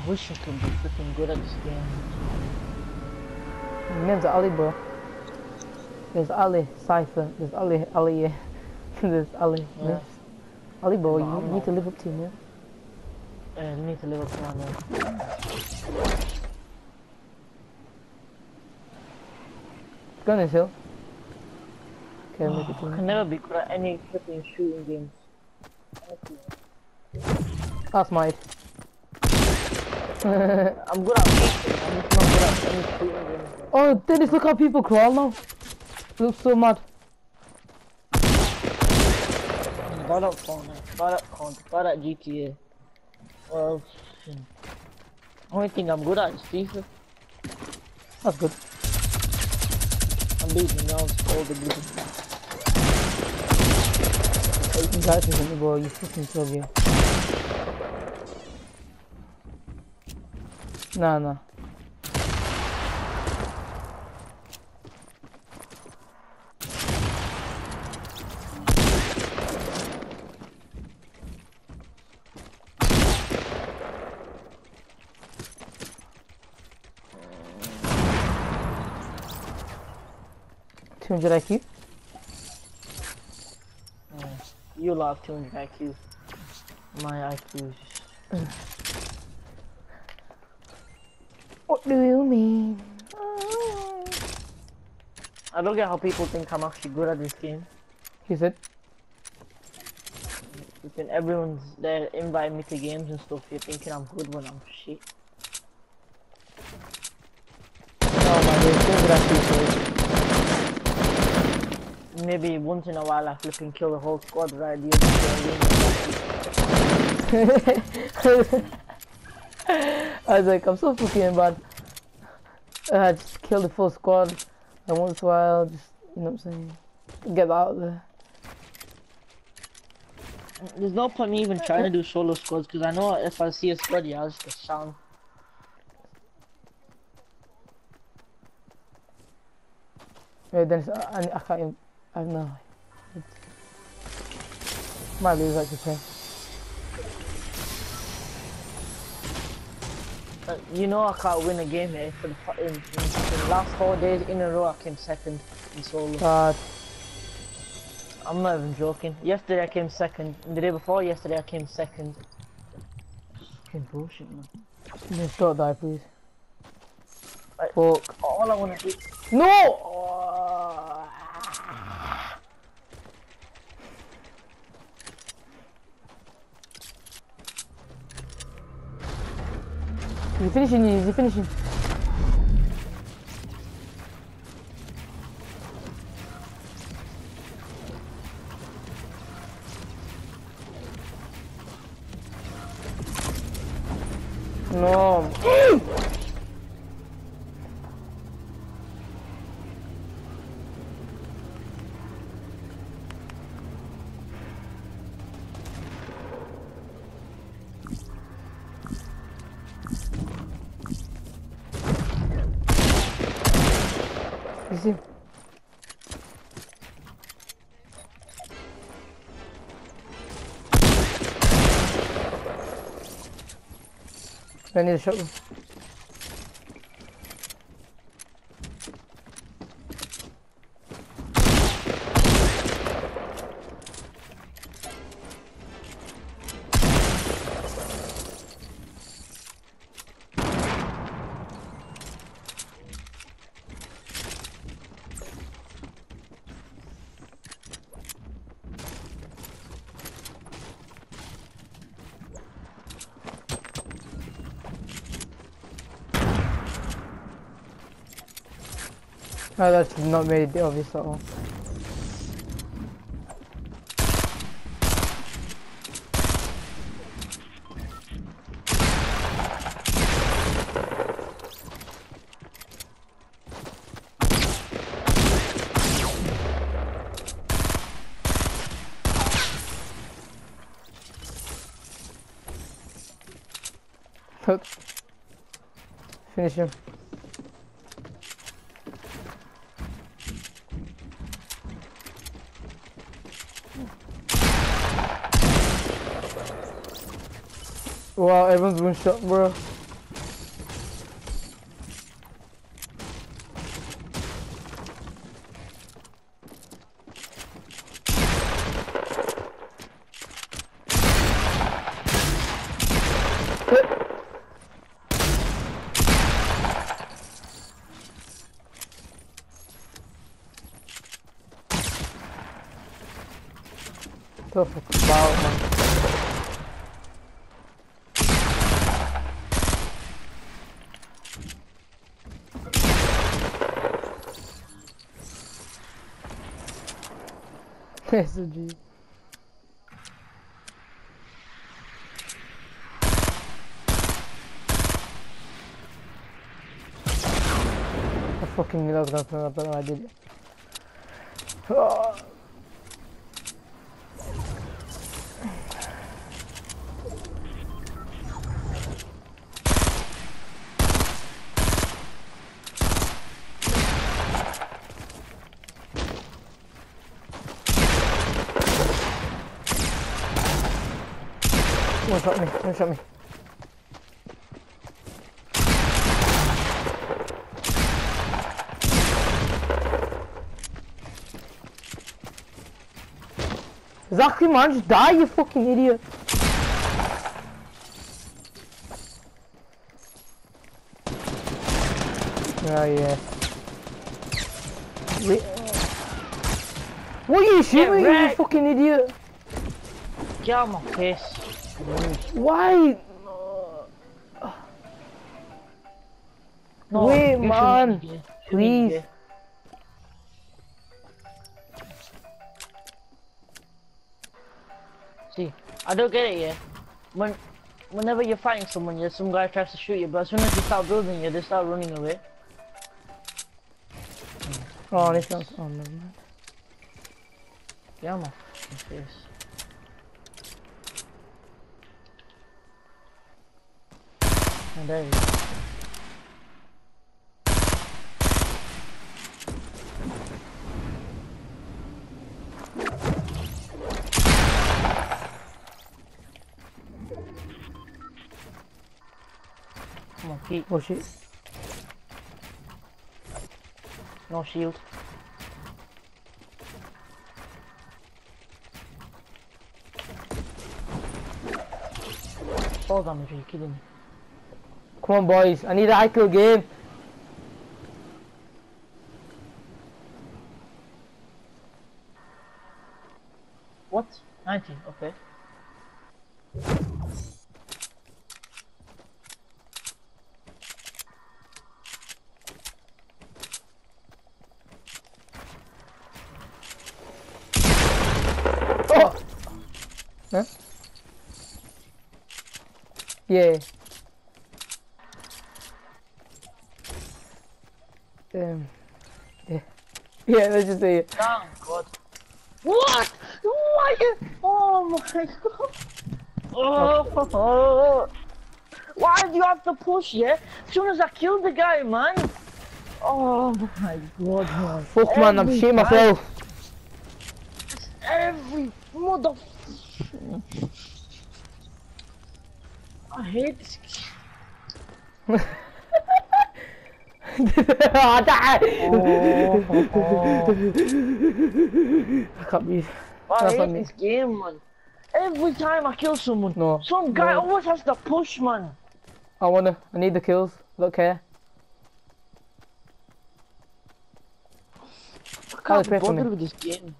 I wish I could be freaking good at this game. Name's Ali, bro. There's Ali, Cypher. There's Ali, Ali, yeah. There's Ali. Yeah. Yes. Ali, bro, But you need to live up to yeah? Uh, you need to live up to my name. Go on this hill. Okay, make it I can never be good at any flipping shooting games. That's mine. I'm good at I'm just not good at any shooting games. oh, Dennis, look how people crawl now. Looks so mad. Bad at Fortnite, bad at Con, bad at GTA. Well, only thing I'm good at is FIFA. That's good. I'm beating rounds all the good. You guys are something, bro. You fucking good. Nah. Two hundred IQ. You love 200 IQ. My IQ. What do you mean? I don't get how people think I'm actually good at this game. He said, Because everyone's there inviting me to games and stuff, you're thinking I'm good when I'm shit. "Oh my God, two hundred IQ." Maybe once in a while I flipping kill the whole squad right the other day. I was like, I'm so fucking bad. I just kill the full squad. And once in a while, just, you know what I'm saying? Get out there. There's no point me even trying to do solo squads because I know if I see a squad, yeah, I'll just get sound. Wait, then I, I, I can't even, I don't know. Might lose like actually. play. Uh, you know I can't win a game here. For the, in, in, in the last four days in a row, I came second in solo. God. I'm not even joking. Yesterday I came second. The day before yesterday I came second. Fucking bullshit, man. Just don't die, please. Like, Fuck. all I wanna do. No! Is he finishing? Is he finishing? No. I need a shotgun. No, that's not made obvious at all. Hook. Finish him. Wow, everyone's been shot, bro. Tô, tô, tô, SG. I fucking knew that was gonna turn up, but no, I did it. Oh. One shot me, one shot me. Exactly man, just die you fucking idiot. Oh yeah. Wait. What are you shooting, you fucking idiot? Get out of my face. Why? No, Wait, man. be here. Shouldn't Please. See, I don't get it, yeah. When, whenever you're fighting someone, yeah, some guy tries to shoot you, but as soon as you start building, yeah, they start running away. Oh, this one's. Oh. Get out of my fucking face. And there Pete. Oh. No shield. Fall damage, are you kidding me? Come on, boys. I need a high kill game. What? 90, okay. Oh! Huh? Yeah. Um. Yeah. Yeah, let's just say it. Thank God. What? What? Oh my God. Oh. Why do you have to push, yeah? As soon as I killed the guy, man. Oh my God, man. Fuck, man, I'm Every shitting myself. Every mother. I hate this. Game. Ah! Oh, I can't breathe. I That's hate me. this game, man. Every time I kill someone, No. some guy no. always has to push, man. I wanna. I need the kills. Look here. I can't be pray for me. bothered with this game.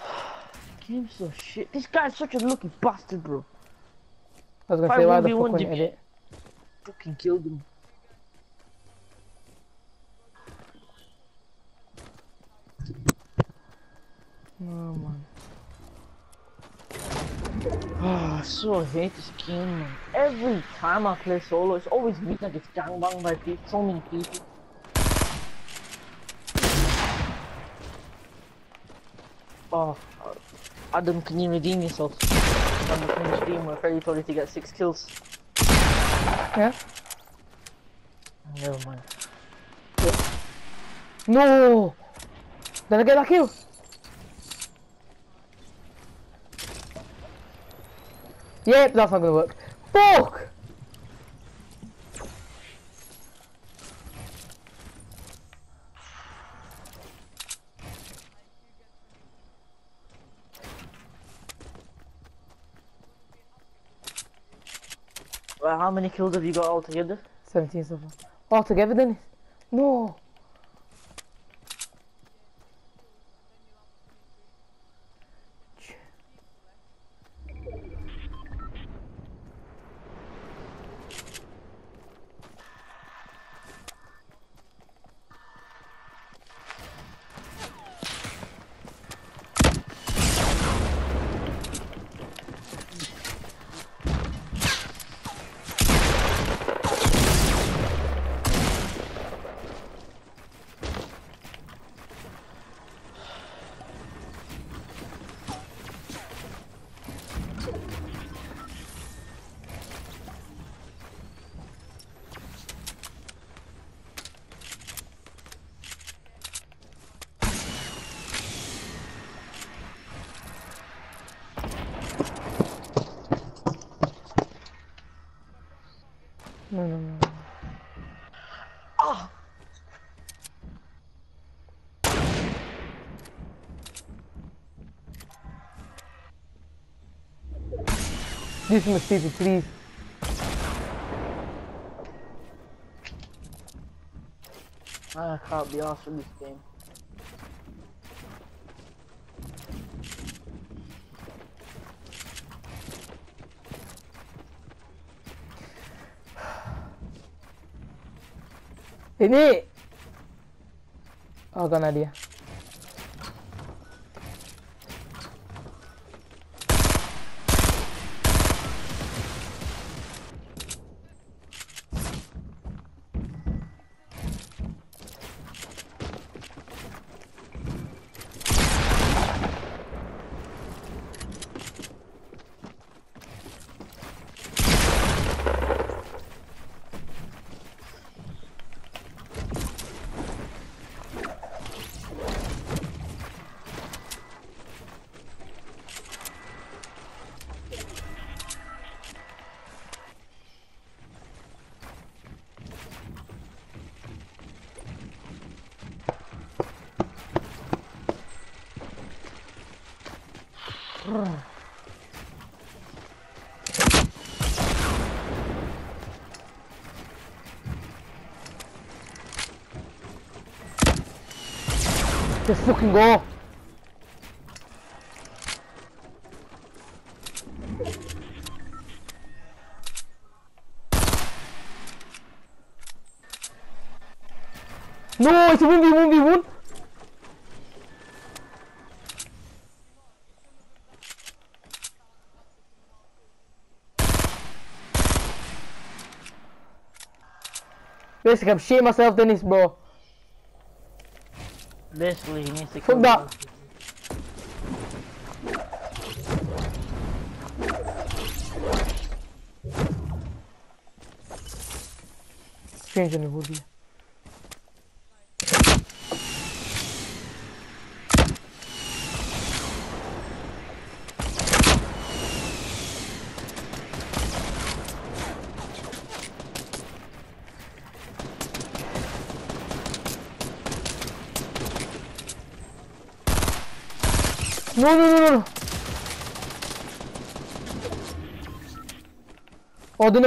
Game's so shit. This guy's such a lucky bastard, bro. I was gonna If say why the fuck wouldn't him, edit? Fucking killed him. Oh man. Oh, I so hate this game, man. Every time I play solo, it's always me that gets gangbanged by people, so many people. Oh, uh, Adam, can you redeem yourself? On the finished game where Freddy told you to get six kills. Yeah. Never mind. No. Did I get that kill? Yep, that's not gonna work. Fuck! Right, how many kills have you got altogether? 17 so far. All together, Dennis? No. No, Oh! This is Stevie, please. I can't be asked for this game. Ini. Oh, karena dia. Just fucking go. No, it's a 1v1v1. Basically, I'm shitting myself, Dennis, bro. Basically, he needs to Fuck that. Change the hoodie. No, no, no, no. Oh, they're